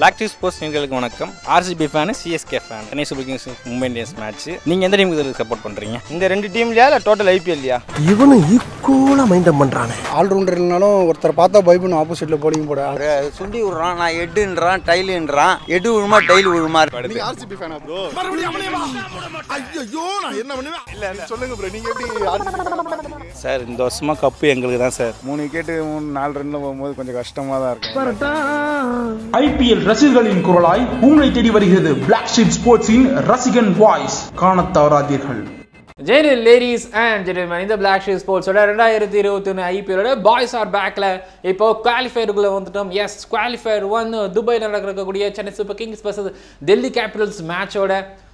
Black tea sports நீங்களுக்கு வணக்கம். RCB fan CSK fan Chennai Super Kings Mumbai Indians match நீங்கள் எந்த டீமுக்கு சப்போர்ட் பண்ணுறீங்க இந்த ரெண்டு டீம்லையா இல்லை டோட்டல் ஐபிஎல்லையா இவனும் ஈக்குவலா மைண்டம் பண்றானே. ஆல்ரவுண்டர் இல்லைனாலும் ஒருத்தர் பார்த்தா பயப்படணும் ஆப்போசிட்டில் போலிங் போட. சுண்டி விடுறான். நான் எட்டுன்றான் டைலுன்றான் எட்டு விழுமா டைல் விழுமா? ஆர்சிபி ஃபேனா ப்ரோ ஐயோ நான் என்ன பண்ணுவேன்? இல்ல சொல்லுங்க ப்ரோ நீங்க எப்படி சார் இந்த வருஷமாக கப்பு எங்களுக்கு தான் சார். மூணு விக்கெட்டு மூணு நாலு ரன்ல போகும்போது கொஞ்சம் கஷ்டமாக தான் இருக்கும் ஐபிஎல் ரசிகர்களின் குரலாய் உங்களை தேடி வருகிறது பிளாக் ஷீப் ஸ்போர்ட்ஸின் ரசிகன் வாய்ஸ் காணத் தவறாதீர்கள் ஜெயனில் லேடிஸ் அண்ட் ஜென்டில்மேன் இந்த பிளாக் ஷீப் ஸ்போர்ட்ஸோட ரெண்டாயிரத்தி இருபத்தி ஒன்று ஐபிஎலோட பாய்ஸ் ஆர் பேக்கில் இப்போ குவாலிஃபயருக்குள்ளே வந்துட்டோம். எஸ் குவாலிஃபயர் ஒன் துபாயில் நடக்கக்கூடிய Chennai Super Kings versus Delhi Capitals மேட்சோட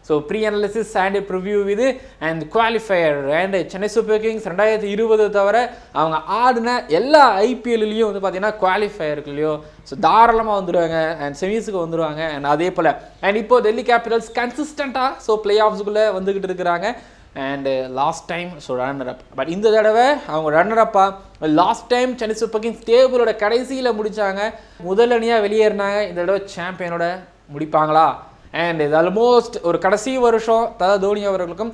so pre analysis and preview இது and qualifier and Chennai Super Kings ரெண்டாயிரத்தி இருபது தவிர அவங்க ஆடின எல்லா ஐபிஎல்லையும் வந்து பார்த்தீங்கன்னா குவாலிஃபயருக்குள்ளேயோ ஸோ தாராளமாக வந்துடுவாங்க அண்ட் செமிஸுக்கு வந்துடுவாங்க அண்ட் அதே போல். அண்ட் இப்போ டெல்லி கேபிட்டல்ஸ் கன்சிஸ்டண்ட்டாக ஸோ பிளே ஆஃப்ஸுக்குள்ளே வந்துக்கிட்டு இருக்கிறாங்க. And last time so runner up but இந்த தடவை அவங்க runner அப்பாக last time Chennai Super Kings டேபிளோட கடைசியில் முடித்தாங்க முதல் அணியாக வெளியேறினாங்க. இந்த தடவை சாம்பியனோட முடிப்பாங்களா? அண்ட் இது ஆல்மோஸ்ட் ஒரு கடைசி வருஷம் ததா தோனி அவர்களுக்கும்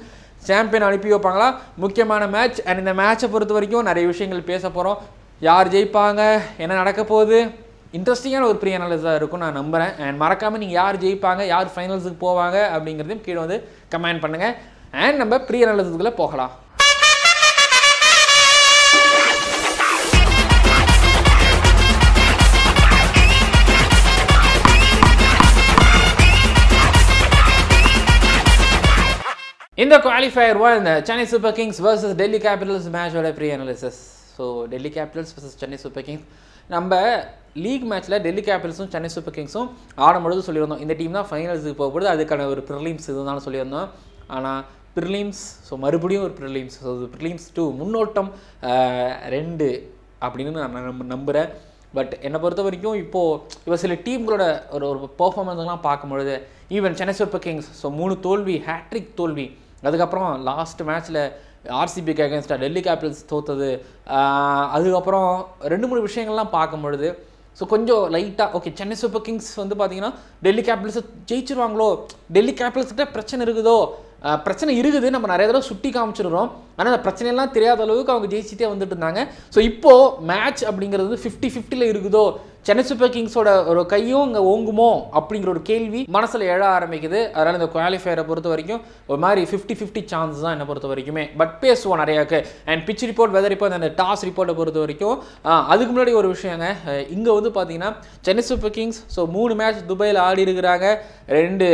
சாம்பியன் அனுப்பி வைப்பாங்களா? முக்கியமான மேட்ச் அண்ட் இந்த மேட்சை பொறுத்த வரைக்கும் நிறைய விஷயங்கள் பேச போகிறோம் யார் ஜெயிப்பாங்க? என்ன நடக்க போகுது? இன்ட்ரெஸ்டிங்கான ஒரு ப்ரீ அனாலிஸாக இருக்கும் நான் நம்புகிறேன் அண்ட் மறக்காமல் நீங்கள் யார் ஜெயிப்பாங்க? யார் ஃபைனல்ஸுக்கு போவாங்க? அப்படிங்கிறதையும் கீழே வந்து கமெண்ட் பண்ணுங்கள் அண்ட் நம்ம ப்ரீ அனாலிசிஸ்க்குள்ளே போகலாம். இந்த qualifier one Chennai Super Kings versus Delhi Capitals மேட்சோட pre analysis so Delhi Capitals versus Chennai Super Kings நம்ம லீக் மேட்ச்சில் டெல்லி கேபிட்டல்ஸும் சென்னை சூப்பர் கிங்ஸும் ஆடும்பொழுது சொல்லியிருந்தோம். இந்த டீம் தான் ஃபைனல்ஸுக்கு போகும்போது அதுக்கான ஒரு ப்ரிலிம்ஸ் இதுதான் சொல்லியிருந்தோம். ஆனால் ப்ரிலிம்ஸ் ஸோ மறுபடியும் ஒரு ப்ரிலிம்ஸ் ஸோ ப்ரிலிம்ஸ் டூ முன்னோட்டம் ரெண்டு அப்படின்னு நான் நம்ப நம்புகிறேன் பட் என்னை பொறுத்த வரைக்கும் இப்போது இப்போ சில டீம்களோட ஒரு ஒரு பர்ஃபார்மன்ஸ்லாம் பார்க்கும்பொழுது even Chennai Super Kings so மூணு தோல்வி ஹேட்ரிக் தோல்வி அதுக்கப்புறம் லாஸ்ட் மேட்ச்சில் ஆர்சிபிக்கு அகேன்ஸ்டாக டெல்லி கேபிட்டல்ஸ் தோத்தது. அதுக்கப்புறம் ரெண்டு மூணு விஷயங்கள்லாம் பார்க்கும்பொழுது ஸோ கொஞ்சம் லைட்டாக ஓகே சென்னை சூப்பர் கிங்ஸ் வந்து பார்த்தீங்கன்னா டெல்லி கேபிட்டல்ஸை ஜெயிச்சிருவாங்களோ? டெல்லி கேபிட்டல்ஸ்கிட்ட பிரச்சனை இருக்குதோ? பிரச்சனை இருக்குது. நம்ம நிறைய தடவை சுட்டி காமிச்சிடுறோம் ஆனால் அந்த பிரச்சனையெல்லாம் தெரியாத அளவுக்கு அவங்க ஜெயிச்சிட்டே வந்துட்டு இருந்தாங்க. ஸோ இப்போது மேட்ச் அப்படிங்கிறது வந்து ஃபிஃப்டி ஃபிஃப்டியில் இருக்குதோ? சென்னை சூப்பர் கிங்ஸோட ஒரு கையும் இங்கே ஓங்குமோ அப்படிங்கிற ஒரு கேள்வி மனசில் எழ ஆரம்பிக்குது. அதனால் இந்த குவாலிஃபையரை பொறுத்த வரைக்கும் ஒரு மாதிரி ஃபிஃப்டி ஃபிஃப்டி சான்ஸ் தான் என்னை பொறுத்த வரைக்குமே. பட் பேசுவோம் நிறையாக்கு. And pitch report weather report அந்த டாஸ் ரிப்போர்ட்டை பொறுத்த வரைக்கும் அதுக்கு முன்னாடி ஒரு விஷயங்க. இங்கே வந்து பார்த்தீங்கன்னா சென்னை சூப்பர் கிங்ஸ் ஸோ மூணு மேட்ச் துபாயில் ஆடி இருக்கிறாங்க. ரெண்டு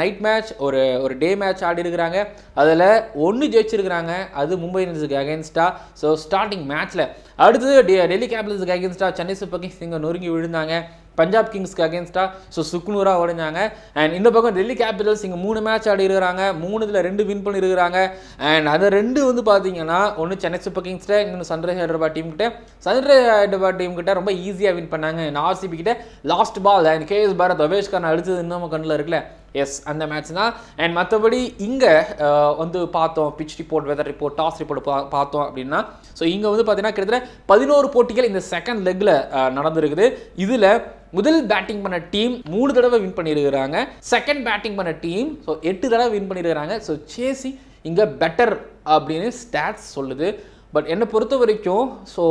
நைட் மேட்ச் ஒரு ஒரு டே மேட்ச் ஆடி இருக்கிறாங்க. அதில் ஒன்று ஜெயிச்சிருக்கிறாங்க. அது மும்பை இந்தியன்ஸுக்கு அகேன்ஸ்டாக ஸோ ஸ்டார்டிங் மேட்ச்சில் அடுத்தது டெ- டெல்லி கேபிட்டல்ஸுக்கு அகேன்ஸ்டாக சென்னை சூப்பர் கிங்ஸ் இங்கே நொறுங்கி விழுந்தாங்க. பஞ்சாப் கிங்ஸ்க்கு அகேன்ஸ்டாக ஸோ சுக்குனூராக உடைஞ்சாங்க. அண்ட் இந்த பக்கம் டெல்லி கேபிட்டல்ஸ் இங்கே மூணு மேட்ச் ஆடி இருக்கிறாங்க. மூணுல ரெண்டு வின் பண்ணியிருக்கிறாங்க. அண்ட் அது ரெண்டு வந்து பார்த்தீங்கன்னா ஒன்று சென்னை சூப்பர் கிங்ஸ்கிட்ட இன்னொன்று சன்ரைஸ் ஹைதராபாத் டீம் கிட்ட சன்ரைஸ் ஹைதராபாத் டீம் கிட்ட ரொம்ப ஈஸியாக வின் பண்ணாங்க. ஆர்சிபி கிட்ட last ball and KS Bharat Avesh Khan அடுத்தது இன்னும் கண்ணில் இருக்குல்ல. எஸ் அந்த மேட்ச் தான். அண்ட் மற்றபடி இங்கே வந்து பார்த்தோம் pitch report weather report toss report பா பார்த்தோம் அப்படின்னா ஸோ இங்கே வந்து பார்த்தீங்கன்னா கிட்டத்தட்ட பதினோரு போட்டிகள் இந்த செகண்ட் லெக்கில் நடந்திருக்குது. இதில் முதல் பேட்டிங் பண்ண டீம் மூணு தடவை வின் பண்ணியிருக்கிறாங்க. செகண்ட் பேட்டிங் பண்ண டீம் ஸோ எட்டு தடவை வின் பண்ணியிருக்கிறாங்க. ஸோ சேசி இங்கே பெட்டர் அப்படின்னு ஸ்டாட்ஸ் சொல்லுது. பட் என்னை பொறுத்த வரைக்கும் ஸோ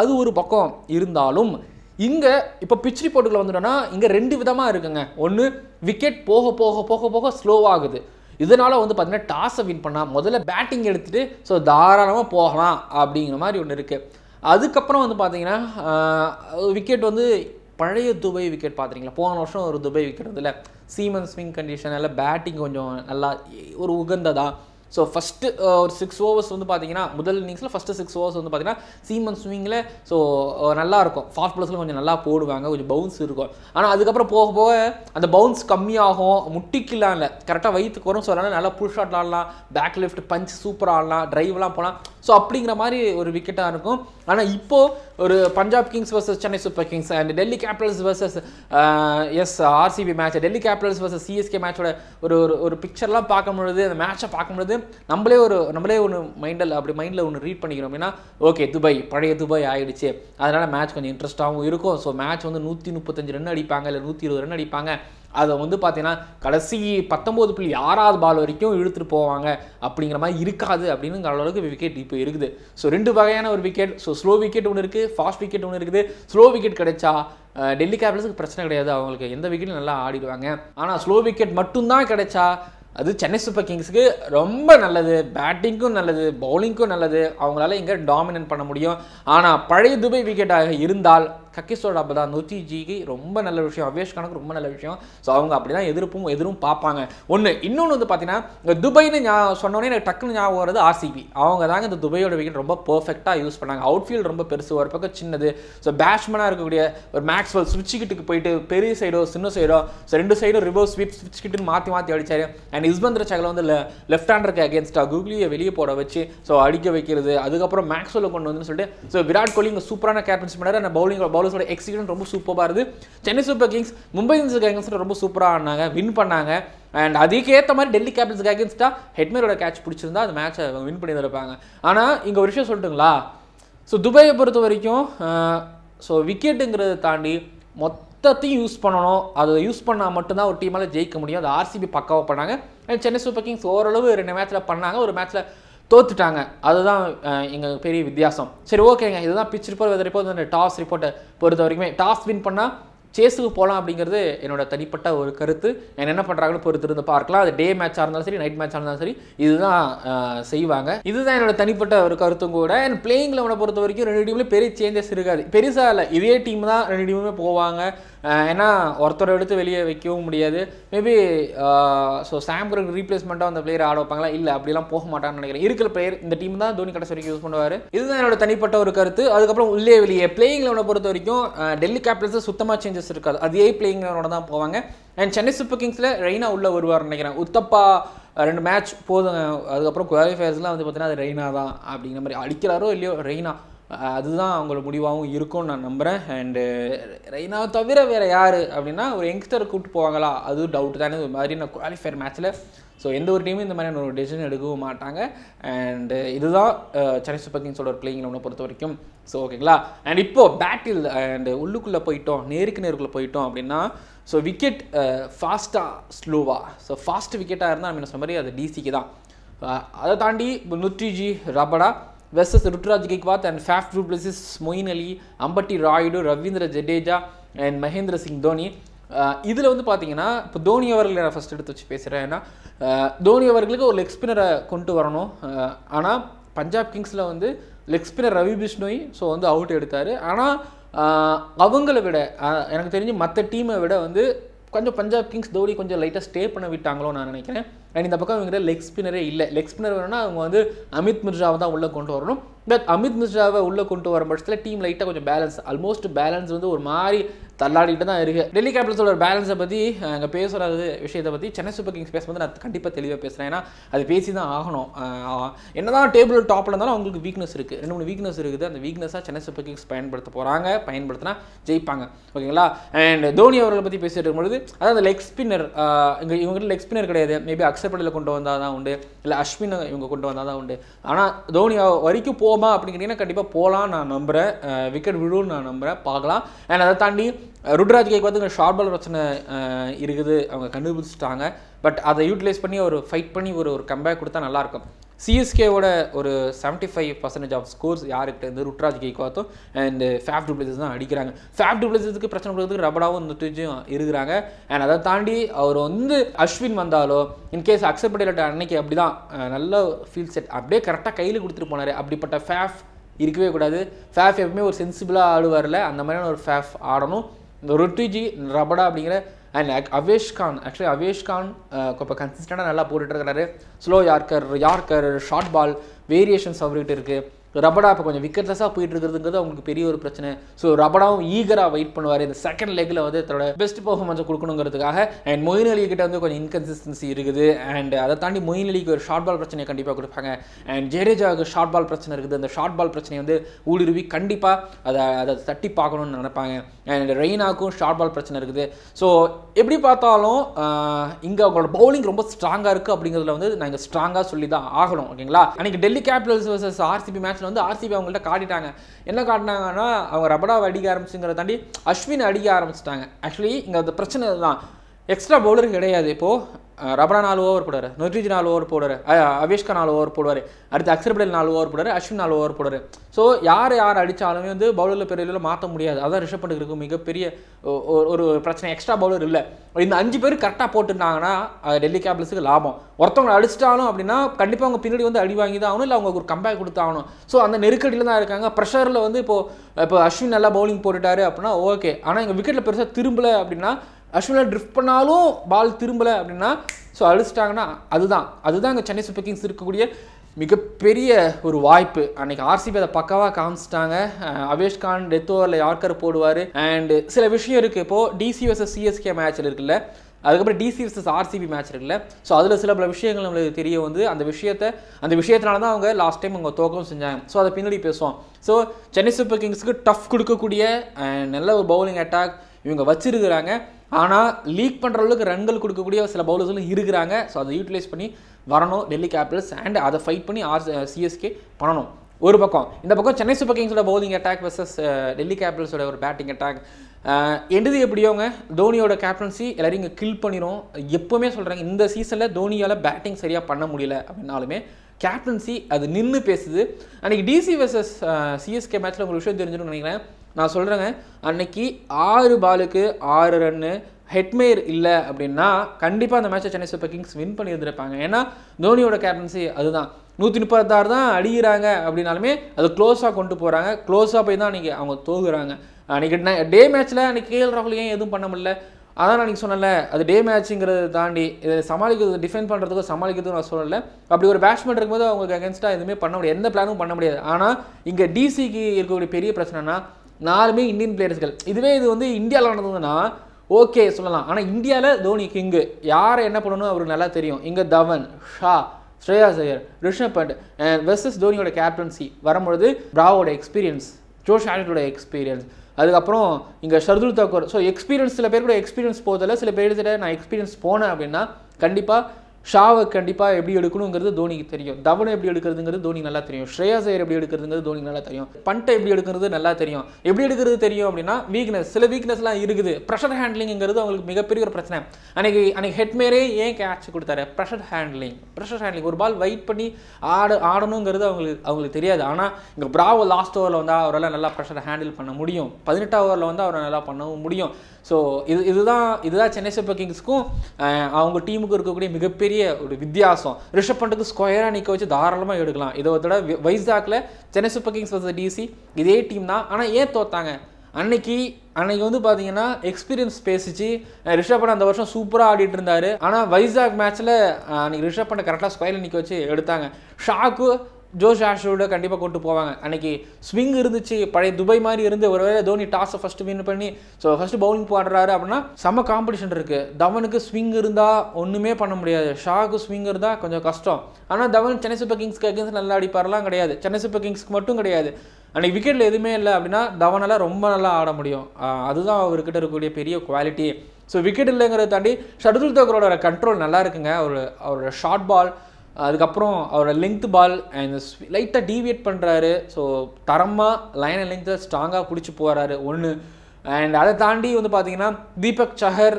அது ஒரு பக்கம் இருந்தாலும் இங்கே இப்போ பிச் ரிப்போர்ட்டுக்குள்ள வந்துட்டோன்னா இங்கே ரெண்டு விதமாக இருக்குங்க. ஒன்று விக்கெட் போக போக போக போக ஸ்லோவாகுது இதனால் வந்து பார்த்திங்கன்னா டாஸை வின் பண்ணால் முதல்ல பேட்டிங் எடுத்துகிட்டு ஸோ தாராளமாக போகலாம் அப்படிங்கிற மாதிரி ஒன்று இருக்குது அதுக்கப்புறம் வந்து பார்த்தீங்கன்னா விக்கெட் வந்து பழைய துபை விக்கெட் பார்த்துறீங்களா போன வருஷம் ஒரு துபை விக்கெட் வந்துல சீமன் ஸ்விங் கண்டிஷன் எல்லாம் பேட்டிங் கொஞ்சம் நல்லா ஒரு உகந்ததாக ஸோ ஃபஸ்ட்டு uh, ஒரு சிக்ஸ் ஓவர்ஸ் வந்து பார்த்தீங்கன்னா முதல் இன்னிங்ஸில் ஃபஸ்ட்டு சிக்ஸ் ஓவர்ஸ் வந்து பார்த்தீங்கன்னா சீமன் ஸ்விங்கில் ஸோ uh, நல்லா இருக்கும் ஃபாஸ்ட் ப்ளஸில் கொஞ்சம் நல்லா போடுவாங்க கொஞ்சம் பவுன்ஸ் இருக்கும். ஆனால் அதுக்கப்புறம் போக போக அந்த பவுன்ஸ் கம்மியாகும் முட்டிக்கலாம் இல்லை. கரெக்டாக வயிற்றுக்கு வரும் ஸோ அதனால் நல்லா புல் ஷாட் ஆடலாம் பேக் லிஃப்ட் பஞ்ச் சூப்பராக ஆடலாம் ட்ரைவ்லாம் போகலாம் ஸோ அப்படிங்கிற மாதிரி ஒரு விக்கெட்டாக இருக்கும். ஆனால் இப்போது ஒரு Punjab Kings versus Chennai Super Kings and Delhi Capitals versus S RCB match Delhi Capitals versus CSK மேட்சோட ஒரு ஒரு ஒரு பிக்சர்லாம் பார்க்கும்பொழுது அந்த மேட்சை பார்க்கும் பொழுது நம்மளே ஒரு நம்மளே ஒன்று மைண்டில் அப்படி மைண்டில் ஒன்று ரீட் பண்ணிக்கிறோம். அப்படின்னா ஓகே துபாய் பழைய துபாய் ஆகிடுச்சு அதனால் மேட்ச் கொஞ்சம் இன்ட்ரெஸ்ட்டாகவும் இருக்கும். ஸோ மேட்ச் வந்து நூற்றி முப்பத்தஞ்சு ரன் அடிப்பாங்க இல்லை நூற்றி இருபது ரன் அடிப்பாங்க. அதை வந்து பார்த்தீங்கன்னா கடைசி பத்தொம்போது புள்ளி ஆறாவது பால் வரைக்கும் இழுத்துட்டு போவாங்க. அப்படிங்கிற மாதிரி இருக்காது அப்படின்னு அளவுக்கு விக்கெட் இப்போ இருக்குது. ஸோ ரெண்டு வகையான ஒரு விக்கெட் ஸோ ஸ்லோ விக்கெட் ஒன்று இருக்குது ஃபாஸ்ட் விக்கெட் ஒன்று இருக்குது. ஸ்லோ விக்கெட் கிடைச்சா டெல்லி கேபிட்டல்ஸுக்கு பிரச்சனை கிடையாது. அவங்களுக்கு எந்த விக்கெட்டும் நல்லா ஆடிடுவாங்க. ஆனால் ஸ்லோ விக்கெட் மட்டும்தான் கிடைச்சா அது சென்னை சூப்பர் கிங்ஸுக்கு ரொம்ப நல்லது. பேட்டிங்க்கும் நல்லது பவுலிங்க்கும் நல்லது. அவங்களால இங்கே டாமினேட் பண்ண முடியும். ஆனால் பழைய துபை விக்கெட்டாக இருந்தால் கக்கிஸோட அப்போ தான் நொத்திஜிக்கு ரொம்ப நல்ல விஷயம் அவேஷ் கணக்கு ரொம்ப நல்ல விஷயம். ஸோ அவங்க அப்படி தான் எதிர்ப்பும் எதிரும் பார்ப்பாங்க. ஒன்று இன்னொன்று வந்து பார்த்தீங்கன்னா இந்த துபைன்னு ஞா- சொன்னோன்னே எனக்கு டக்குன்னு ஞாபகம் வருது ஆர்சிபி அவங்க தாங்க இந்த துபையோட விக்கெட் ரொம்ப பர்ஃபெக்டாக யூஸ் பண்ணாங்க. அவுட்ஃபீல்ட் ரொம்ப பெருசு ஒரு பக்கம் சின்னது. ஸோ பேட்ஸ்மேனாக இருக்கக்கூடிய ஒரு மேக்ஸ்வெல் சுவிட்ச் கிட்டுக்கு போயிட்டு பெரிய சைடோ சின்ன சைடோ ஸோ ரெண்டு சைடும் ரிவர்ஸ் ஸ்வீப் சுவிட்ச் கிட்டுன்னு மாற்றி மாற்றி அடிச்சாரு. அண்ட் இஸ்பந்திர சகல வந்து லெஃப்ட் ஹேண்டருக்கு அகேன்ஸ்டாக கூகுளியை வெளியே போட வச்சு ஸோ அடிக்க வைக்கிறது. அதுக்கப்புறம் மேக்ஸ்வெல்ல கொண்டு வந்து சொல்லிட்டு ஸோ விராட் கோலி இங்கே சூப்பரான கேப்டன்ஸ் பண்ணார். அந்த பவுலிங் பவுலர்ஸோட எக்ஸிகூஷன் ரொம்ப சூப்பராக இருந்து Chennai Super Kings Mumbai Indians கேங்கன்ஸ் ரொம்ப சூப்பராக ஆனாங்க வின் பண்ணாங்க. அண்ட் அதுக்கேற்ற மாதிரி டெல்லி கேபிட்டல்ஸ்க்கு அகேன்ஸ்டாக ஹெட்மேரோட கேட்ச் பிடிச்சிருந்தா அந்த மேட்சை வின் பண்ணி இருப்பாங்க ஆனால் இங்கே ஒரு விஷயம் சொல்லட்டுங்களா? ஸோ துபாயை பொறுத்த வரைக்கும் ஸோ விக்கெட்டுங்கிறத தாண்டி மொத்தத்தையும் யூஸ் பண்ணணும். அதை யூஸ் பண்ணால் மட்டும்தான் ஒரு டீமால் ஜெயிக்க முடியும். அது ஆர்சிபி பக்காவாக பண்ணாங்க. அண்ட் சென்னை சூப்பர் கிங்ஸ் ஓரளவு ரெண்டு மேட்ச்சில் பண்ணாங்க. ஒரு மேட்ச்சில் தோத்துட்டாங்க. அதுதான் எங்கள் பெரிய வித்தியாசம். சரி ஓகேங்க. இதுதான் பிச் ரிப்போர்ட் வெதர் ரிப்போர்ட் அந்த டாஸ் ரிப்போர்ட்டை பொறுத்த வரைக்குமே. டாஸ் வின் பண்ணால் சேஸுக்கு போகலாம் அப்படிங்கிறது என்னோட தனிப்பட்ட ஒரு கருத்து. என்ன என்ன பண்ணுறாங்கன்னு பொறுத்து இருந்து பார்க்கலாம். அது டே மேட்சாக இருந்தாலும் சரி நைட் மேட்சாக இருந்தாலும் சரி இதுதான் செய்வாங்க. இதுதான் என்னோட தனிப்பட்ட ஒரு கருத்தும் கூட. அண்ட் பிளேயிங் லெவனை பொறுத்த வரைக்கும் ரெண்டு டீம்லேயும் பெரிய சேஞ்சஸ் இருக்காது. பெருசாக இல்லை. இதே டீம் தான் ரெண்டு டீமுமே போவாங்க. ஏன்னா ஒருத்தரை எடுத்து வெளியே வைக்கவும் முடியாது. மேபி ஸோ சாம்கருக்கு ரீப்ளேஸ்மெண்ட்டாக அந்த பிளேயர் ஆட வைப்பாங்களா? இல்லை அப்படிலாம் போக மாட்டான்னு நினைக்கிறேன். இருக்கிற பிளேயர் இந்த டீம் தான் தோனி கடைசி வரைக்கும் யூஸ் பண்ணுவார். இதுதான் என்னோட தனிப்பட்ட ஒரு கருத்து. அதுக்கப்புறம் உள்ளே வெளியே பிளேயிங் லெவனை பொறுத்த வரைக்கும் டெல்லி கேபிட்டல்ஸ் சுத்தமாக சேஞ்சஸ் இருக்காது. அதே பிளேயிங் லெவனோட தான் போவாங்க. அண்ட் சென்னை சூப்பர் கிங்ஸில் ரெய்னா உள்ளே வருவார்னு நினைக்கிறேன். உத்தப்பா ரெண்டு மேட்ச் போதும். அதுக்கப்புறம் குவாலிஃபயர்ஸ்லாம் வந்து பார்த்தீங்கன்னா அது ரெய்னா தான் அப்படிங்கிற மாதிரி அடிக்கிறாரோ இல்லையோ ரெய்னா அதுதான் அவங்களோட முடிவாகவும் இருக்கும்னு நான் நம்புகிறேன் அண்டு ரெய்னா தவிர வேறு யார் அப்படின்னா ஒரு யங்ஸ்டர் கூப்பிட்டு போவாங்களா? அது டவுட் தானே. ஒரு மாதிரி நான் குவாலிஃபயர் மேட்ச்சில் ஸோ எந்த ஒரு டீமும் இந்த மாதிரியான ஒரு டெசிஷன் எடுக்கவும் மாட்டாங்க. அண்டு இதுதான் சென்னை சூப்பர் கிங்ஸோட ஒரு பிளேயிங் லெவனை பொறுத்த வரைக்கும். ஸோ ஓகேங்களா அண்ட் இப்போது பேட்டில் அண்டு உள்ளுக்குள்ளே போயிட்டோம் நேருக்கு நேருக்குள்ளே போயிட்டோம் அப்படின்னா ஸோ விக்கெட் ஃபாஸ்ட்டாக ஸ்லோவாக ஸோ ஃபாஸ்ட் விக்கெட்டாக இருந்தால் நம்ம சொன்ன மாதிரி அது டிசிக்கு தான். Uh, அதை தாண்டி Nortje Rabada versus Ruturaj Gaikwad and Faf du Plessis Moeen Ali Ambati Rayudu Ravindra Jadeja and Mahendra Singh Dhoni இதில் வந்து பார்த்தீங்கன்னா இப்போ தோனி அவர்களை நான் ஃபஸ்ட் எடுத்து வச்சு பேசுகிறேன் ஏன்னா uh, தோனி அவர்களுக்கு ஒரு லெக் ஸ்பின்னரை கொண்டு வரணும். ஆனால் பஞ்சாப் கிங்ஸில் வந்து leg spinner Ravi Bishnoi so வந்து அவுட் எடுத்தார். ஆனால் uh, அவங்கள விட uh, எனக்கு தெரிஞ்சு மற்ற டீமை விட வந்து கொஞ்சம் பஞ்சாப் கிங்ஸ் தோனி கொஞ்சம் லைட்டாக ஸ்டே பண்ண விட்டாங்களோ நான் நினைக்கிறேன். அண்ட் இந்த பக்கம் இவங்க லெக் ஸ்பின்னரே இல்லை. லெக் ஸ்பின்னர் வேணும்னா அவங்க வந்து அமித் மிர்ஜாவை தான் உள்ளே கொண்டு வரணும். பட் அமித் மிர்ஜாவை உள்ளே கொண்டு வர பட்சத்தில் டீம் லைட்டாக கொஞ்சம் பேலன்ஸ் ஆல்மோஸ்ட் பேலன்ஸ் வந்து ஒரு மாதிரி தள்ளாடிட்டு தான் இருக்குது டெல்லி கேபிட்டல்ஸோட பேலன்ஸை பற்றி அங்கே பேசுகிற விஷயத்தை பற்றி சென்னை சூப்பர் கிங்ஸ் பேசும்போது நான் கண்டிப்பாக தெளிவாக பேசுகிறேன் ஏன்னா அது பேசி தான் ஆகணும். என்ன என்னதான் டேபிள் டாப்பில் இருந்தாலும் அவங்களுக்கு வீக்னஸ் இருக்குது ரெண்டு மூணு வீக்னஸ் இருக்குது. அந்த வீக்னஸாக சென்னை சூப்பர் கிங்ஸ் பயன்படுத்த போகிறாங்க பயன்படுத்தினா ஜெயிப்பாங்க. ஓகேங்களா? அண்ட் தோனி அவர்களை பற்றி பேசிட்டு இருக்கும்பொழுது அதாவது அந்த லெக் ஸ்பின்னர் இங்கே இவங்ககிட்ட லெக் ஸ்பின்னர் கிடையாது. மேபி அக்ஷர் கொண்டு வந்தால் தான் உண்டு. இல்லை அஸ்வின் இவங்க கொண்டு வந்தால் தான் உண்டு. ஆனால் தோனி வரைக்கும் போமா அப்படின்னு கேட்டிங்கன்னா கண்டிப்பாக போகலாம் நான் நம்புகிறேன் விக்கெட் விழுன்னு நான் நம்புகிறேன் பார்க்கலாம். அண்ட் அதை தாண்டி ருட்ராஜ் கேக் வந்து ஷார்ட் பால் பிரச்சனை இருக்குது. அவங்க கண்டுபிடிச்சிட்டாங்க. பட் அதை யூட்டிலைஸ் பண்ணி ஒரு ஃபைட் பண்ணி ஒரு ஒரு கம்பேக் கொடுத்தா நல்லாயிருக்கும் சிஎஸ்கேவோட ஒரு 75% ஃபைவ் பர்சன்டேஜ் ஆஃப் ஸ்கோர்ஸ் யாருக்கிட்ட இருந்து? ருட்ராஜ் கேக்வாத்தும் அண்ட் ஃபேஃப் டூப்ளேசஸ் தான் அடிக்கிறாங்க. ஃபேஃப் டூப்ளேசஸ்க்கு பிரச்சனை கொடுக்குறதுக்கு ரபடாவும் நுட்டுஜும் இருக்கிறாங்க. அண்ட் அதை தாண்டி அவர் வந்து அஸ்வின் வந்தாலோ இன்கேஸ் அக்சர் அன்னைக்கு அப்படி தான் நல்ல ஃபீல் செட் அப்படியே கரெக்டாக கையில் கொடுத்துட்டு போனார். அப்படிப்பட்ட ஃபேஃப் இருக்கவே கூடாது. ஃபேஃப் எப்பவுமே ஒரு சென்சிபிளாக ஆடுவார்ல அந்த மாதிரியான ஒரு ஃபேஃப் ஆடணும். இந்த ரொட்டிஜி ரபடா அப்படிங்கிற அண்ட் அவேஷ் கான் ஆக்சுவலி அவேஷ் கான் இப்போ கன்சிஸ்டண்டாக நல்லா போட்டுட்டு இருக்கிறாரு. Slow yorker yorker short ball variations அவர்கிட்ட இருக்குது ரபடா இப்போ கொஞ்சம் விக்கெட்லெஸ்ஸாக போயிட்டு இருக்கிறதுங்கிறது அவங்களுக்கு பெரிய ஒரு பிரச்சனை. ஸோ ரபடாவும் ஈகராக வெயிட் பண்ணுவார். இந்த செகண்ட் லெக்கில் வந்து தன்னோட பெஸ்ட் பர்ஃபார்மன்ஸை கொடுக்கணுங்கிறதுக்காக அண்ட் மொயின் அலி கிட்ட வந்து கொஞ்சம் இன்கன்சிஸ்டன்சி இருக்குது. அண்ட் அதை தாண்டி மொயின் அலிக்கு ஒரு ஷார்ட் பால் பிரச்சனையை கண்டிப்பாக கொடுப்பாங்க. அண்ட் ஜடேஜாவுக்கு ஷார்ட் பால் பிரச்சனை இருக்குது. அந்த ஷார்ட் பால் பிரச்சனையை வந்து ஊடுருவி கண்டிப்பாக அதை அதை தட்டி பார்க்கணும்னு நினைப்பாங்க. அண்ட் ரெய்னாக்கும் ஷார்ட் பால் பிரச்சனை இருக்குது. ஸோ எப்படி பார்த்தாலும் இங்கே அவங்களோட பவுலிங் ரொம்ப ஸ்ட்ராங்காக இருக்குது அப்படிங்கிறதுல வந்து நாங்கள் ஸ்ட்ராங்காக சொல்லி தான் ஆகணும் ஓகேங்களா அன்றைக்கி டெல்லி கேபிட்டல்ஸ் வர்சஸ் ஆர்சிபி மேட்ச்சில் வந்து ஆர்சிபி அவங்கள்ட்ட காட்டிட்டாங்க. என்ன காட்டினாங்கன்னா அவங்க ரபடாவை அடிக்க ஆரம்பிச்சுங்கிறத தாண்டி அஸ்வின் அடிக்க ஆரம்பிச்சிட்டாங்க. ஆக்சுவலி இங்கே அந்த பிரச்சனை தான் எக்ஸ்ட்ரா பவுலர் கிடையாது இப்போது ரபரா நாலு ஓவர் போடுவார் நொட்ரிஜ் நாலு ஓவர் போடுவார் அவேஷ்கா நாலு ஓவர் போடுவார் அடுத்து அக்சர் படேல் நாலு ஓவர் போடுவார் அஸ்வின் நாலு ஓவர் போடுவார். ஸோ யார் யார் அடித்தாலுமே வந்து பவுலரில் பெரிய மாற்ற முடியாது. அதான் ரிஷப் பண்ட்டுக்கு இருக்கும் மிகப்பெரிய ஒரு பிரச்சனை. எக்ஸ்ட்ரா பவுலர் இல்லை. இந்த அஞ்சு பேர் கரெக்டாக போட்டுருந்தாங்கன்னா டெல்லி கேபிள்ஸுக்கு லாபம். ஒருத்தவங்க அடிச்சிட்டாலும் அப்படின்னா கண்டிப்பாக அவங்க பின்னாடி வந்து அடி வாங்கி தான் ஆகணும் இல்லை அவங்க ஒரு கம்பேக் கொடுத்தாகணும் ஸோ அந்த நெருக்கடியில் தான் இருக்காங்க. ப்ரெஷரில் வந்து இப்போது இப்போ அஸ்வின் நல்லா பவுலிங் போட்டுட்டாரு அப்படின்னா ஓகே ஆனால் எங்கள் விக்கெட்டில் பெருசாக திரும்பலை அப்படின்னா அஸ்வினில் ட்ரிஃப்ட் பண்ணாலும் பால் திரும்பலை அப்படின்னா ஸோ அழிச்சிட்டாங்கன்னா அதுதான். அதுதான் இங்கே சென்னை சூப்பர் கிங்ஸ் இருக்கக்கூடிய மிகப்பெரிய ஒரு வாய்ப்பு. அன்னைக்கு ஆர்சிபி அதை பக்காவாக காமிச்சிட்டாங்க. அவேஷ் கான் டெத் ஓவரில் யார்கர் போடுவார்? அண்டு சில விஷயம் இருக்குது இப்போது டிசி வர்சஸ் சிஎஸ்கே மேட்ச்சில் இருக்குல்ல. அதுக்கப்புறம் டிசி வர்சஸ் ஆர்சிபி மேட்ச் இருக்குல்ல. ஸோ அதில் சில பல விஷயங்கள் நம்மளுக்கு தெரிய வந்து அந்த விஷயத்தை அந்த விஷயத்தினால தான் அவங்க லாஸ்ட் டைம் அவங்க தோக்கம் செஞ்சாங்க. ஸோ அதை பின்னாடி பேசுவோம். ஸோ சென்னை சூப்பர் கிங்ஸ்க்கு டஃப் கொடுக்கக்கூடிய நல்ல ஒரு பவுலிங் அட்டாக் இவங்க வச்சிருக்கிறாங்க. ஆனால் லீக் பண்ணுற அளவுக்கு ரன்கள் கொடுக்கக்கூடிய சில பவுலர்ஸும் இருக்கிறாங்க. ஸோ அதை யூட்டிலைஸ் பண்ணி வரணும் டெல்லி கேபிட்டல்ஸ் அண்ட் அதை ஃபைட் பண்ணி ஆர் சிஎஸ்கே uh, பண்ணணும். ஒரு பக்கம். இந்த பக்கம் சென்னை சூப்பர் கிங்ஸோட பவுலிங் அட்டாக் வர்சஸ் டெல்லி கேபிட்டல்ஸோட ஒரு பேட்டிங் அட்டாக் எண்டது எப்படியோங்க? தோனியோட கேப்டன்சி எல்லாரையும் இங்கே கில் பண்ணிடும் எப்போவுமே சொல்கிறாங்க இந்த சீசனில் தோனியால் பேட்டிங் சரியாக பண்ண முடியல அப்படின்னாலுமே கேப்டன்சி அது நின்று பேசுது. அன்றைக்கி டிசி வர்சஸ் சிஎஸ்கே மேட்ச்சில் உங்களுக்கு விஷயம் தெரிஞ்சுன்னு நினைக்கிறேன். நான் சொல்கிறேங்க அன்னைக்கு ஆறு பாலுக்கு ஆறு ரன்னு ஹெட்மேர் இல்லை அப்படின்னா கண்டிப்பாக அந்த மேட்சை சென்னை சூப்பர் கிங்ஸ் வின் பண்ணியிருந்திருப்பாங்க. ஏன்னா தோனியோட கேப்டன்சி அதுதான். நூற்றி முப்பத்தாறு தான் அடிக்கிறாங்க அப்படின்னாலுமே அது க்ளோஸாக கொண்டு போகிறாங்க க்ளோஸாக போய் தான் அன்றைக்கி அவங்க தோகுறாங்க அன்றைக்கி டே மேட்ச்சில் அன்றைக்கி கேஎல் ராகுல் ஏன் எதுவும் பண்ண முடியல? அதான் நான் நீங்கள் சொன்னல அது டே மேட்ச்சுங்கிறத தாண்டி இதை சமாளிக்கிறது டிஃபெண்ட் பண்ணுறதுக்கோ சமாளிக்கிறதுக்கும் நான் சொல்லலை. அப்படி ஒரு பேட்ஸ்மேன் இருக்கும்போது அவங்களுக்கு அகேன்ஸ்டாக எதுவுமே பண்ண முடியாது. எந்த பிளானும் பண்ண முடியாது. ஆனால் இங்கே டிசிக்கு இருக்கக்கூடிய பெரிய பிரச்சனைனா நாலுமே இந்தியன் பிளேயர்ஸ்கள் இதுவே இது வந்து இந்தியாவில் நடந்ததுன்னா ஓகே சொல்லலாம். ஆனால் இந்தியாவில் தோனி கிங்கு. யாரை என்ன பண்ணணும் அவருக்கு நல்லா தெரியும். இங்கே தவன் ஷா ஸ்ரேயாஸ் ஐயர் ரிஷப் பண்ட் வெர்சஸ் தோனியோட கேப்டன்சி வரும்பொழுது பிராவோட எக்ஸ்பீரியன்ஸ் ஜோஷ் ஆண்டோட எக்ஸ்பீரியன்ஸ் அதுக்கப்புறம் இங்கே ஷர்துல் தாக்கூர். ஸோ எக்ஸ்பீரியன்ஸ் சில பேர் கூட எக்ஸ்பீரியன்ஸ் போதில்ல சில பேர் நான் எக்ஸ்பீரியன்ஸ் போனேன் அப்படின்னா கண்டிப்பாக ஷாவை கண்டிப்பாக எப்படி எடுக்கணுங்கிறது தோனிக்கு தெரியும். தவனை எப்படி எடுக்கிறதுங்கிறது தோனி நல்லா தெரியும். ஸ்ரேயாஸ் ஐயர் எப்படி எடுக்கிறதுங்கிறது தோனிக்கு நல்லா தெரியும். பண்ட்டை எப்படி எடுக்கிறது நல்லா தெரியும். எப்படி எடுக்கிறது தெரியும் அப்படின்னா வீக்னஸ் சில வீக்னஸ்லாம் இருக்குது. ப்ரெஷர் ஹேண்ட்லிங்கிறது அவங்களுக்கு மிகப்பெரிய ஒரு பிரச்சனை. அன்னைக்கு அன்னைக்கு ஹெட்மேரே ஏன் கேட்ச் கொடுத்தாரு? ப்ரெஷர் ஹேண்ட்லிங் ப்ரெஷர் ஹேண்ட்லிங் ஒரு பால் வெயிட் பண்ணி ஆட ஆடணுங்கிறது அவங்களுக்கு அவங்களுக்கு தெரியாது. ஆனால் இங்கே பிராவோ லாஸ்ட் ஓவரில் வந்தால் அவரால் நல்லா ப்ரெஷரை ஹேண்டில் பண்ண முடியும். பதினெட்டாம் ஓவரில் வந்து அவரை நல்லா பண்ணவும் முடியும். ஸோ இது இதுதான் இதுதான் சென்னை சூப்பர் கிங்ஸ்க்கும் அவங்க டீமுக்கு இருக்கக்கூடிய மிகப்பெரிய ஒரு வித்தியாசம். ரிஷப் பண்ட்டுக்கு ஸ்கொயராக நிற்க வச்சு தாராளமாக எடுக்கலாம். இதை விட வைசாக்கில் Chennai Super Kings versus DC இதே டீம் தான். ஆனால் ஏன் தோத்தாங்க? அன்னைக்கு அன்னைக்கு வந்து பார்த்தீங்கன்னா எக்ஸ்பீரியன்ஸ் பேசிச்சு. ரிஷப் பண்ண அந்த வருஷம் சூப்பராக ஆடிட்டு இருந்தார். ஆனால் வைசாக் மேட்ச்சில் அன்னைக்கு ரிஷப் பண்ண கரெக்டாக ஸ்கொயரில் நிற்க வச்சு எடுத்தாங்க. ஷாக்கு ஜோஷ் ஆஷோட கண்டிப்பாக கொண்டு போவாங்க. அன்னைக்கு ஸ்விங் இருந்துச்சு. பழைய துபாய் மாதிரி இருந்து ஒருவேளை தோனி டாஸை ஃபஸ்ட்டு வின் பண்ணி ஸோ ஃபஸ்ட்டு பவுலிங் போடுறாரு அப்படின்னா செம்ம காம்படிஷன் இருக்குது தவனுக்கு ஸ்விங் இருந்தால் ஒன்றுமே பண்ண முடியாது. ஷாக்கு ஸ்விங் இருந்தால் கொஞ்சம் கஷ்டம். ஆனால் தவன் சென்னை சூப்பர் கிங்ஸ்க்கு அகேன்ஸ்ட் நல்லா அடிப்பாரெல்லாம் கிடையாது. சென்னை சூப்பர் கிங்ஸ்க்கு மட்டும் கிடையாது. அன்னைக்கு விக்கெட்டில் எதுவுமே இல்லை அப்படின்னா தவனால் ரொம்ப நல்லா ஆட முடியும். அதுதான் அவர்கிட்ட இருக்கக்கூடிய பெரிய குவாலிட்டி ஸோ விக்கெட் இல்லைங்கிறத தாண்டி ஷர்துல் தக்கரோட கண்ட்ரோல் நல்லா இருக்குங்க. அவர் அவரோட ஷார்ட் பால் அதுக்கப்புறம் அவரோட லெங்த் பால் அண்ட் லைட்டாக டீவியேட் பண்ணுறாரு ஸோ தரமாக லைன் லென்த்தை ஸ்ட்ராங்காக பிடிச்சி போகிறாரு ஒன்று அண்ட் அதை தாண்டி வந்து பார்த்தீங்கன்னா தீபக் சஹர்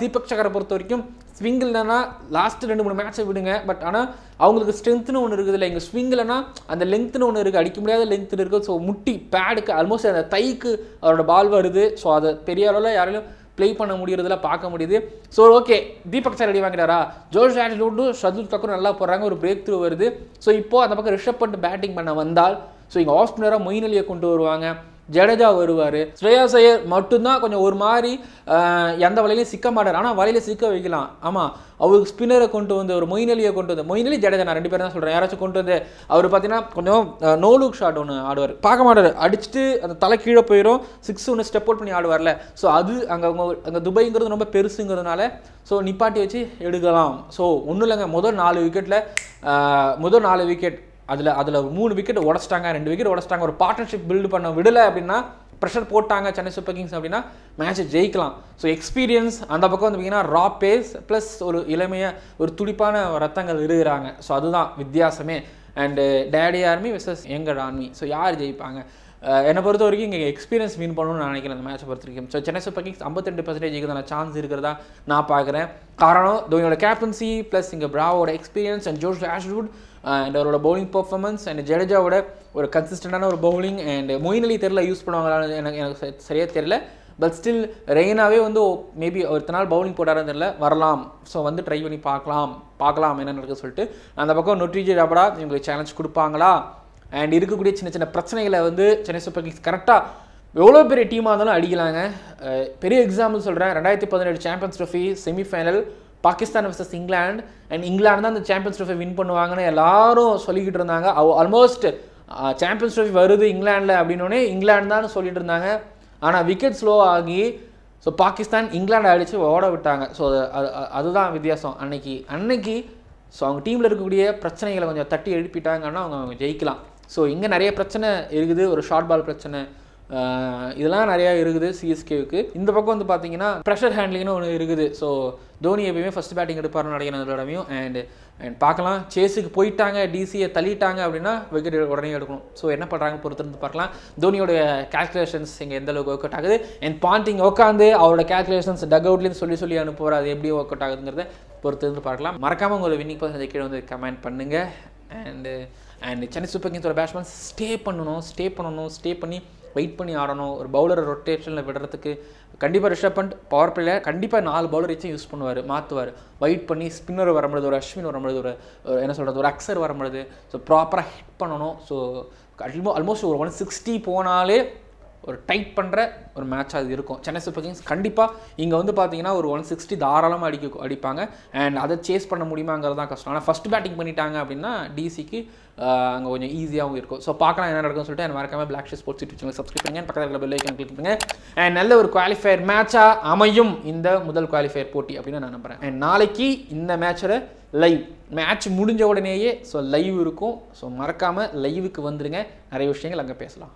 தீபக் சஹரை பொறுத்த வரைக்கும் ஸ்விங் இல்லைன்னா லாஸ்ட்டு ரெண்டு மூணு மேட்ச்சை விடுங்க. பட் ஆனால் அவங்களுக்கு ஸ்ட்ரென்த்னு ஒன்று இருக்குது இல்லை. எங்கள் ஸ்விங் இல்லைன்னா அந்த லென்த்துன்னு ஒன்று இருக்குது அடிக்க முடியாத லென்த்துன்னு இருக்குது ஸோ முட்டி பேடுக்கு ஆல்மோஸ்ட் அந்த தைக்கு அவரோட பால் வருது. ஸோ அதை பெரிய அளவில் யாராலையும் ப்ளே பண்ண முடியறதுல பார்க்க முடியுது. ஸோ ஓகே தீபக் சார் அடி வாங்கிட்டாரா? ஜோஷ் ஆண்ட்லூட்டும் ஷதுல் தக்கரும் நல்லா போடுறாங்க ஒரு பிரேக் த்ரூ வருது. ஸோ இப்போ அந்த பக்கம் ரிஷப் பண்ணிட்டு பேட்டிங் பண்ண வந்தால் ஸோ இங்கே ஆஃப் ஸ்பின்னராக மொயின் அலியை கொண்டு வருவாங்க. ஜடேஜா வருவார். ஸ்ரேயா சையர் மட்டும்தான் கொஞ்சம் ஒரு மாதிரி எந்த வலையிலையும் சிக்க மாட்டார். ஆனால் வலையில் சிக்க வைக்கலாம். ஆமாம் அவருக்கு ஸ்பின்னரை கொண்டு வந்து ஒரு மொயின் அலியை கொண்டு வந்து மொயின் அலி ஜடேஜா நான் ரெண்டு பேரும் தான் சொல்கிறேன் யாராச்சும் கொண்டு வந்து அவர் பார்த்தீங்கன்னா கொஞ்சம் நோ லுக் ஷாட் ஒன்று ஆடுவார். பார்க்க மாட்டார். அடிச்சுட்டு அந்த தலை கீழே போயிடும் சிக்ஸ் ஒன்று ஸ்டெப் அவுட் பண்ணி ஆடுவார்ல. ஸோ அது அங்கே அவங்க அங்கே துபைங்கிறது ரொம்ப பெருசுங்கிறதுனால ஸோ நிப்பாட்டி வச்சு எடுக்கலாம். ஸோ ஒன்றும் இல்லைங்க. முதல் நாலு விக்கெட்டில் முதல் நாலு விக்கெட் அதில் அதில் மூணு விக்கெட் உடச்சிட்டாங்க ரெண்டு விக்கெட் உடச்சிட்டாங்க. ஒரு பார்ட்னர்ஷிப் பில்டு பண்ண விடலை அப்படின்னா ப்ரெஷர் போட்டாங்க சென்னை சூப்பர் கிங்ஸ் அப்படின்னா மேட்சை ஜெயிக்கலாம். ஸோ எக்ஸ்பீரியன்ஸ் அந்த பக்கம் வந்து பார்த்தீங்கன்னா ரா பேஸ் ப்ளஸ் ஒரு இளமைய ஒரு துடிப்பான ரத்தங்கள் இருக்கிறாங்க ஸோ அதுதான் வித்தியாசமே. And daddy army versus young army so யார் ஜெயிப்பாங்க? என்னை பொறுத்த வரைக்கும் இங்கே எக்ஸ்பீரியன்ஸ் மீன் பண்ணணும்னு நான் நினைக்கிறேன் அந்த மேட்சை பொறுத்த வரைக்கும். ஸோ சென்னை சூப்பர் கிங்ஸ் ஐம்பத்தெண்டு பர்சன்டேஜ் சான்ஸ் இருக்கிறதா நான் பார்க்குறேன். காரணம் தோனியோட கேப்டன்சி ப்ளஸ் இங்கே பிராவோட experience and Josh Hazlewood and அவரோட பவுலிங் பர்ஃபார்மன்ஸ் அண்ட் ஜடேஜாவோட ஒரு கன்சிஸ்டண்டான ஒரு பவுலிங் அண்ட் மொயின் அலி தெரில யூஸ் பண்ணுவாங்களான்னு எனக்கு எனக்கு சரியாக தெரில பட் ஸ்டில் ரெய்னாவே வந்து மேபி ஒருத்த நாள் பவுலிங் போட்டாருன்னு தெரியல. வரலாம். ஸோ வந்து ட்ரை பண்ணி பார்க்கலாம். பார்க்கலாம் என்ன நடக்குது சொல்லிட்டு அந்த பக்கம் நொட்ரிஜி ரபடா இவங்களுக்கு சேலஞ்ச் கொடுப்பாங்களா? அண்ட் இருக்கக்கூடிய சின்ன சின்ன பிரச்சனைகளை வந்து சென்னை சூப்பர் கிங்ஸ் கரெக்டாக எவ்வளோ பெரிய டீமாக இருந்தாலும் அடிக்கலாங்க. பெரிய எக்ஸாம்பிள் சொல்கிறேன் ரெண்டாயிரத்தி பதினேழு champions trophy semifinal Pakistan versus England and England தான் அந்த சாம்பியன்ஸ் ட்ரோஃபி வின் பண்ணுவாங்கன்னு எல்லாரும் சொல்லிக்கிட்டு இருந்தாங்க. ஆல்மோஸ்ட் சாம்பியன்ஸ் ட்ரோஃபி வருது இங்கிலாண்டில் அப்படின்னோடனே இங்கிலாந்து தான் சொல்லிட்டு இருந்தாங்க. ஆனால் விக்கெட் ஸ்லோ ஆகி ஸோ பாகிஸ்தான் இங்கிலாந்து அடித்து ஓட விட்டாங்க. ஸோ அது அதுதான் வித்தியாசம். அன்னைக்கு அன்னைக்கு ஸோ அவங்க டீமில் இருக்கக்கூடிய பிரச்சனைகளை கொஞ்சம் தட்டி எழுப்பிட்டாங்கன்னா அவங்க அவங்க ஜெயிக்கலாம். ஸோ இங்கே நிறைய பிரச்சனை இருக்குது. ஒரு ஷார்ட் பால் பிரச்சனை இதெல்லாம் நிறையா இருக்குது சிஎஸ்கேவுக்கு இந்த பக்கம் வந்து பார்த்தீங்கன்னா ப்ரெஷர் ஹேண்ட்லிங்னு ஒன்று இருக்குது. ஸோ தோனி எப்பயுமே ஃபஸ்ட் பேட்டிங் எடுப்பார்னு நினைக்கிறேன் இந்த அண்ட் அண்ட் பார்க்கலாம். சேஸுக்கு போயிட்டாங்க டிசியை தள்ளிட்டாங்க அப்படின்னா விக்கெட் உடனே எடுக்கணும். ஸோ என்ன பண்ணுறாங்க பொறுத்திருந்து பார்க்கலாம். தோனியோட கேல்குலேஷன்ஸ் இங்கே எந்த அளவுக்கு ஒர்க் அவுட் ஆகுது? அண்ட் பாண்டிங் உட்காந்து அவரோட கேல்குலேஷன்ஸ் டக் அவுட்லேருந்து சொல்லி சொல்லி அனுப்புவார். அது எப்படி ஒர்க் அவுட் ஆகுதுங்கிறத பொறுத்திருந்து பார்க்கலாம். மறக்காமல் உங்களோட வின்னிங் பர்சன்டேஜ் கீழே வந்து கமெண்ட் பண்ணுங்கள் அண்டு அண்ட் சென்னை சூப்பர் கிங்ஸோட பேட்ஸ்மேன் ஸ்டே பண்ணணும் ஸ்டே பண்ணணும் ஸ்டே பண்ணி வெயிட் பண்ணி ஆடணும். ஒரு பவுலரை ரொட்டேஷனில் விடுறதுக்கு கண்டிப்பாக ரிஷப் பண்ட் பவர் பிளேயர் கண்டிப்பாக நாலு பவுலர் வச்சும் யூஸ் பண்ணுவார் மாற்றுவார் வெயிட் பண்ணி ஸ்பின்னர் வரும்பொழுது ஒரு அஸ்வின் வரும்பொழுது ஒரு ஒரு என்ன சொல்கிறது ஒரு அக்சர் வரும்பொழுது ஸோ ப்ராப்பராக ஹிட் பண்ணணும். ஸோ அல்மோ ஆல்மோஸ்ட் ஒரு ஒன் சிக்ஸ்டி போனாலே ஒரு டைட் பண்ணுற ஒரு மேட்ச் அது இருக்கும். சென்னை சூப்பர் கிங்ஸ் கண்டிப்பாக இங்கே வந்து பார்த்தீங்கன்னா ஒரு ஒன் சிக்ஸ்டி தாராளமாக அடிக்க அடிப்பாங்க. அண்ட் அதை சேஸ் பண்ண முடியுமாங்கிறது தான் கஷ்டம். ஆனால் ஃபஸ்ட் பேட்டிங் பண்ணிட்டாங்க அப்படின்னா டிசிக்கு அங்கே கொஞ்சம் ஈஸியாகவும் இருக்கும். ஸோ பார்க்கலாம் என்ன நடக்கும்னு சொல்லிட்டு எனக்கு மறக்காம பிளாக் ஷே ஸ்போர்ட்ஸ் யூடியூப் சேனல் சப்ஸ்கிரைப் பண்ணுங்க. பக்கத்தில் இருக்கிற பெல் ஐக்கன் கிளிக் பண்ணுங்க. அண்ட் நல்ல ஒரு குவாலிஃபயர் மேட்சாக அமையும் இந்த முதல் குவாலிஃபயர் போட்டி அப்படின்னு நான் நம்புகிறேன் அண்ட் நாளைக்கு இந்த மேட்சில் லைவ் மேட்ச் முடிஞ்ச உடனேயே ஸோ லைவ் இருக்கும். ஸோ மறக்காமல் லைவுக்கு வந்துடுங்க நிறைய விஷயங்கள் அங்கே பேசலாம்.